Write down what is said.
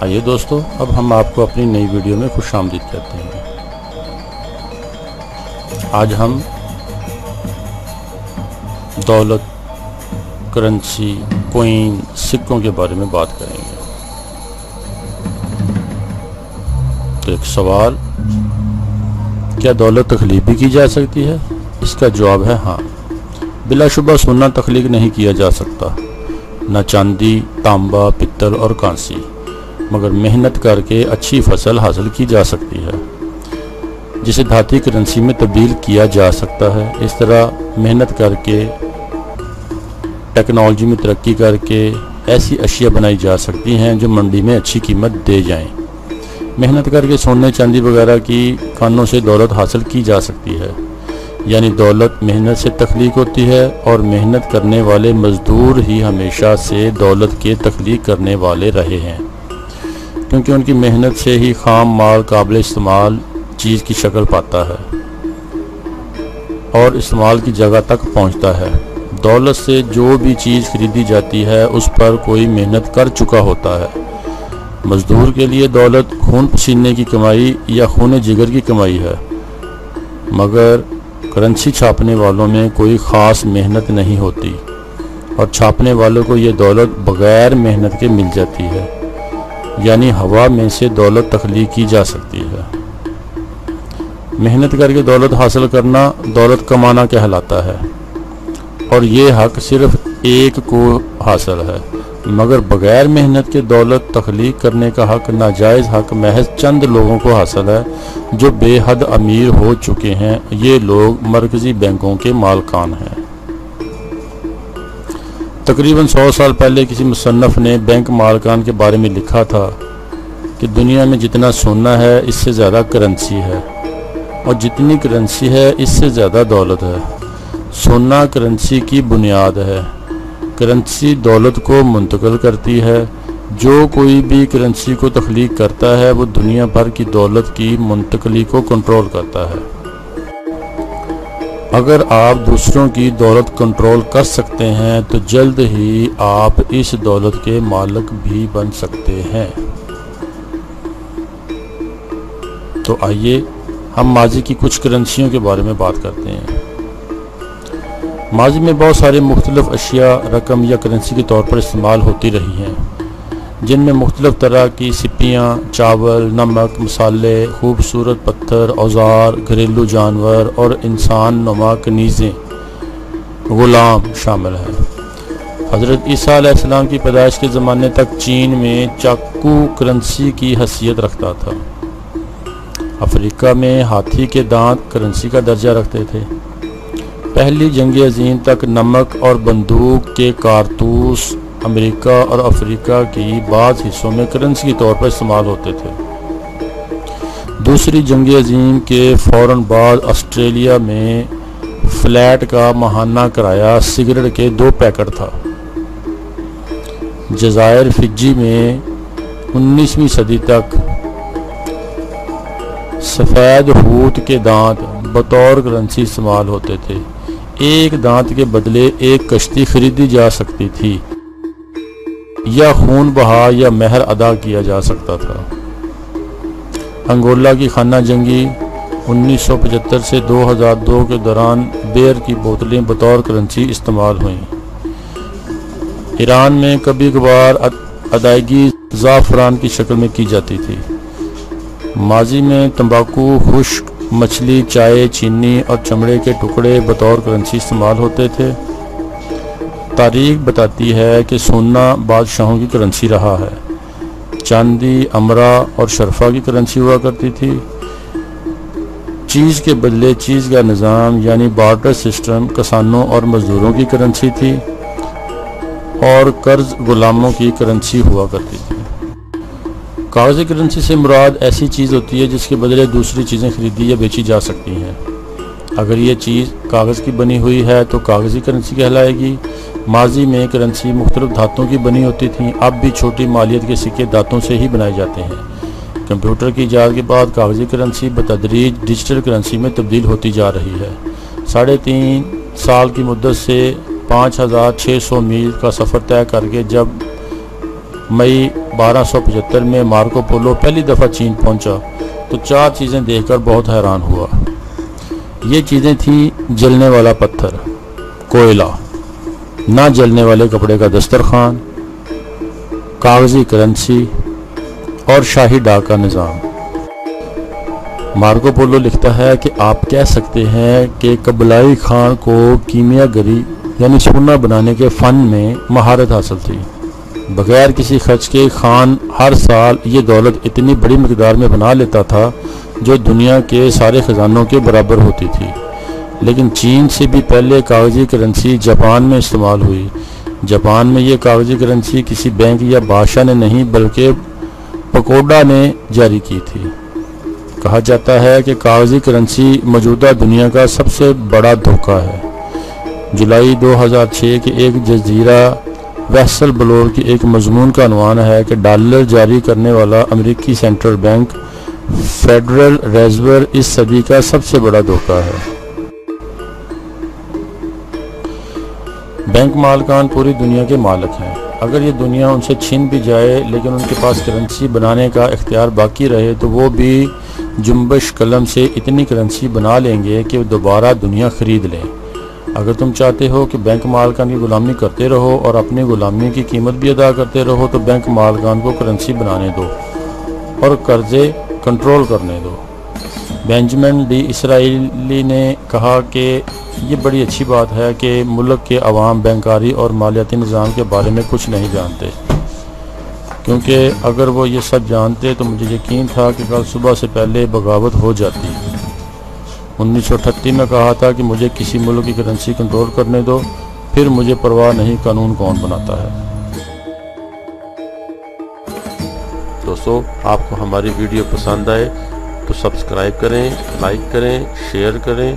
آئیے دوستو، اب ہم آپ کو اپنی نئی ویڈیو میں خوش آمدید کہتے ہیں۔ آج ہم دولت، کرنسی کوئن سکوں کے بارے میں بات کریں گے۔ تو ایک سوال، کیا دولت تخلیق بھی کی جا سکتی ہے؟ اس کا جواب ہے ہاں۔ بلا شبہ سننا تخلیق نہیں کیا جا سکتا، نہ چاندی تانبا پتل اور کانسی۔ مگر محنت کر کے اچھی فصل حاصل کی جا سکتی ہے۔ جسے دھاتی کرنسی میں تبدیل کیا جا سکتا ہے۔ اس طرح محنت کر کے، ٹیکنالوجی میں ترقی کر کے ایسی اشیاء بنائی جا سکتی ہیں جو منڈی میں اچھی قیمت دے جائیں۔ محنت کر کے سونے چاندی وغیرہ کی کانوں سے دولت حاصل کی جا سکتی ہے۔ یعنی دولت محنت سے تخلیق ہوتی ہے اور محنت کرنے والے مزدور ہی ہمیشہ سے دولت کے تخلیق کرنے والے رہے ہیں۔ کیونکہ ان کی محنت سے ہی خام مال قابل استعمال چیز کی شکل پاتا ہے اور استعمال کی جگہ تک پہنچتا ہے۔ دولت سے جو بھی چیز خریدی جاتی ہے، اس پر کوئی محنت کر چکا ہوتا ہے۔ مزدور کے لیے دولت خون پسینے کی کمائی یا خون جگر کی کمائی ہے۔ مگر کرنسی چھاپنے والوں میں کوئی خاص محنت نہیں ہوتی اور چھاپنے والوں کو یہ دولت بغیر محنت کے مل جاتی ہے۔ یعنی ہوا میں سے دولت تخلیق کی جا سکتی ہے۔ محنت کر کے دولت حاصل کرنا دولت کمانا کہلاتا ہے۔ اور یہ حق صرف ایک کو حاصل ہے۔ مگر بغیر محنت کے دولت تخلیق کرنے کا حق ناجائز حق محض چند لوگوں کو حاصل ہے جو بے حد امیر ہو چکے ہیں۔ یہ لوگ مرکزی بینکوں کے مالکان ہیں۔ تقریباً سو سال پہلے کسی مصنف نے بینک مالکان کے بارے میں لکھا تھا کہ دنیا میں جتنا سونا ہے، اس سے زیادہ کرنسی ہے۔ اور جتنی کرنسی ہے، اس سے زیادہ دولت ہے۔ سونا کرنسی کی بنیاد ہے۔ کرنسی دولت کو منتقل کرتی ہے۔ جو کوئی بھی کرنسی کو تخلیق کرتا ہے، وہ دنیا بھر کی دولت کی منتقلی کو کنٹرول کرتا ہے۔ اگر آپ دوسروں کی دولت کنٹرول کر سکتے ہیں، تو جلد ہی آپ اس دولت کے مالک بھی بن سکتے ہیں۔ تو آئیے، ہم ماضی کی کچھ کرنسیوں کے بارے میں بات کرتے ہیں۔ ماضی میں بہت سارے مختلف اشیاء، رقم یا کرنسی کے طور پر استعمال ہوتی رہی ہیں۔ جن میں مختلف طرح کی سپیاں، چاول، نمک، مسالے، خوبصورت پتھر، اوزار، گھریلو جانور اور انسان نما کنیزیں، غلام شامل ہیں۔ حضرت عیسیٰ علیہ السلام کی پیدائش کے زمانے تک چین میں چاکو کرنسی کی حیثیت رکھتا تھا۔ افریقہ میں ہاتھی کے دانت کرنسی کا درجہ رکھتے تھے۔ پہلی جنگ عظیم تک نمک اور بندوق کے کارتوس امریکہ اور افریقہ کی بعض حصوں میں کرنسی کے طور پر استعمال ہوتے تھے۔ دوسری جنگ عظیم کے فوراً بعد آسٹریلیا میں فلیٹ کا ماہانہ کرایہ سگریٹ کے دو پیکٹ تھا۔ جزائر فجی میں انیسویں صدی تک سفید ہوت کے دانت بطور کرنسی استعمال ہوتے تھے۔ ایک دانت کے بدلے ایک کشتی خریدی جا سکتی تھی۔ یا خون بہا یا مہر ادا کیا جا سکتا تھا۔ انگولا کی خانہ جنگی انیس سو پچہتر سے دو ہزار دو کے دوران بیئر کی بوتلیں بطور کرنسی استعمال ہوئیں۔ ایران میں کبھی کبھار ادائیگی زعفران کی شکل میں کی جاتی تھی۔ ماضی میں تمباکو، خشک، مچھلی، چائے، چینی اور چمڑے کے ٹکڑے بطور کرنسی استعمال ہوتے تھے۔ تاریخ بتاتی ہے کہ سونا بادشاہوں کی کرنسی رہا ہے۔ چاندی، امرا اور شرفا کی کرنسی ہوا کرتی تھی۔ چیز کے بدلے چیز کا نظام یعنی بارٹر سسٹم کسانوں اور مزدوروں کی کرنسی تھی اور قرض غلاموں کی کرنسی ہوا کرتی تھی۔ کاغذی کرنسی سے مراد ایسی چیز ہوتی ہے جس کے بدلے دوسری چیزیں خریدی یا بیچی جا سکتی ہیں۔ اگر یہ چیز کاغذ کی بنی ہوئی ہے تو کاغذی کرنسی کہلائے گی۔ ماضی میں کرنسی مختلف دھاتوں کی بنی ہوتی تھیں، اب بھی چھوٹی مالیت کے سکے دھاتوں سے ہی بنائے جاتے ہیں۔ کمپیوٹر کی ایجاد کے بعد کاغذی کرنسی بتدریج ڈیجیٹل کرنسی میں تبدیل ہوتی جا رہی ہے۔ ساڑھے تین سال کی مدت سے پانچ ہزار چھ سو میل کا سفر طے کر کے جب مئی بارہ سو پچہتر میں مارکو پولو پہلی دفعہ چین پہنچا تو چار چیزیں دیکھ کر بہت حیران ہوا۔ یہ چیزیں تھیں جلنے والا پتھر، کوئلہ۔ نہ جلنے والے کپڑے کا دسترخوان، کاغذی کرنسی اور شاہی ڈاک کا نظام۔ مارکو پولو لکھتا ہے کہ آپ کہہ سکتے ہیں کہ قبلائی خان کو کیمیا گری یعنی سونا بنانے کے فن میں مہارت حاصل تھی۔ بغیر کسی خرچ کے خان ہر سال یہ دولت اتنی بڑی مقدار میں بنا لیتا تھا جو دنیا کے سارے خزانوں کے برابر ہوتی تھی۔ لیکن چین سے بھی پہلے کاغذی کرنسی جاپان میں استعمال ہوئی۔ جاپان میں یہ کاغذی کرنسی کسی بینک یا بادشاہ نے نہیں، بلکہ پکوڈا نے جاری کی تھی۔ کہا جاتا ہے کہ کاغذی کرنسی موجودہ دنیا کا سب سے بڑا دھوکہ ہے۔ جولائی دو ہزار چھ کے ایک جزیرہ ویسل بلور کی ایک مضمون کا عنوان ہے کہ ڈالر جاری کرنے والا امریکی سینٹرل بینک فیڈرل ریزور اس صدی کا سب سے بڑا دھوکہ ہے۔ بینک مالکان پوری دنیا کے مالک ہیں۔ اگر یہ دنیا ان سے چھن بھی جائے، لیکن ان کے پاس کرنسی بنانے کا اختیار باقی رہے، تو وہ بھی جنبش قلم سے اتنی کرنسی بنا لیں گے کہ دوبارہ دنیا خرید لیں۔ اگر تم چاہتے ہو کہ بینک مالکان کی غلامی کرتے رہو اور اپنی غلامی کی قیمت بھی ادا کرتے رہو، تو بینک مالکان کو کرنسی بنانے دو اور قرضے کنٹرول کرنے دو۔ بینجمن ڈی اسرائیلی نے کہا کہ یہ بڑی اچھی بات ہے کہ ملک کے عوام، بینکاری اور مالیاتی نظام کے بارے میں کچھ نہیں جانتے۔ کیونکہ اگر وہ یہ سب جانتے تو مجھے یقین تھا کہ کل صبح سے پہلے بغاوت ہو جاتی۔ انیس سو اٹھتی میں کہا تھا کہ مجھے کسی ملک کی کرنسی کنٹرول کرنے دو، پھر مجھے پرواہ نہیں قانون کون بناتا ہے۔ دوستو، آپ کو ہماری ویڈیو پسند آئے تو سبسکرائب کریں لائک کریں شیئر کریں